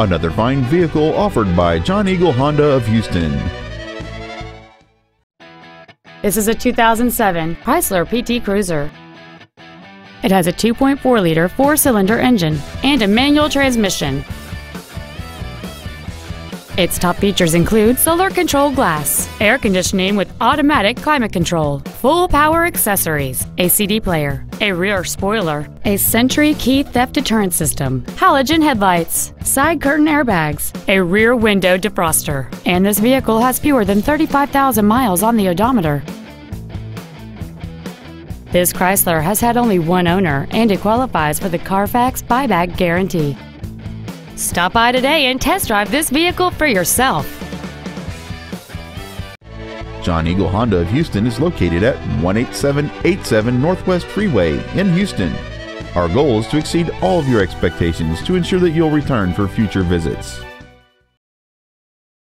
Another fine vehicle offered by John Eagle Honda of Houston. This is a 2007 Chrysler PT Cruiser. It has a 2.4 liter four cylinder engine and a manual transmission. Its top features include solar control glass, air conditioning with automatic climate control, full power accessories, a CD player, a rear spoiler, a Sentry key theft deterrent system, halogen headlights, side curtain airbags, a rear window defroster, and this vehicle has fewer than 35,000 miles on the odometer. This Chrysler has had only one owner and it qualifies for the Carfax buyback guarantee. Stop by today and test drive this vehicle for yourself. John Eagle Honda of Houston is located at 18787 Northwest Freeway in Houston. Our goal is to exceed all of your expectations to ensure that you'll return for future visits.